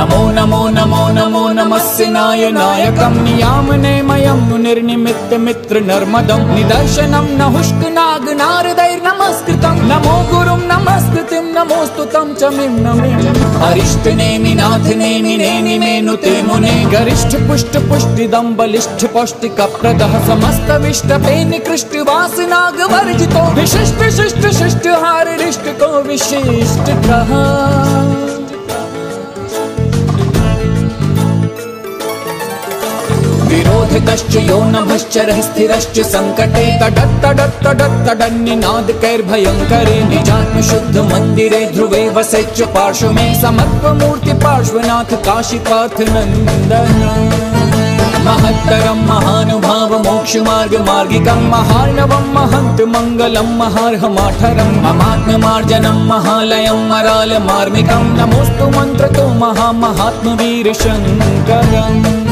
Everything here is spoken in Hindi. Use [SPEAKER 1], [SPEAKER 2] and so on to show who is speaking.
[SPEAKER 1] नमो नमो नमो नमो नमस्य नाय नायकं। नियामनेमयं निर्निमित्तमित्र नर्मदं। निदर्शनं न हुष्क नाग नारदैर्नमस्कृतं। नमो गुरुं नमोऽस्तु नमोस्तुतं च मिं हरिष्ठनेमिनाथने मुने गरिष्ठ पुष्ट पुष्टिदं बलिष्ठ पौष्टिकप्रदः गरिष्ठपुष्टपुष्टिदम्बलिष्ठपुष्टिकप्रतः समस्तविष्टपेनि कृष्टवासिनागवर्जितो विशिष्ट शिष्ट शिष्ट हारिष्ट शिष्टुशिष्टुहाररिष्टितो विशिष्टतः विरोधकश्च यो नभश्चरः स्थिरश्च सङ्कटे तडत्तडत्तडत्तडन्निनादकैर्भयङ्करे निजात्मशुद्ध मन्दिरे ध्रुवे वसे च पार्श्वमे समत्वमूर्ति पार्श्वनाथ काशीपाथ नन्दन महत्तरं महानुभाव मोक्षमार्ग मार्गिकं महार्णवं महन्त मङ्गलं महार्हमाठरं ममात्ममार्जनं महालयं मरालमार्मिकं नमोऽस्तु मन्त्रतो महामहात्मवीरशङ्करम्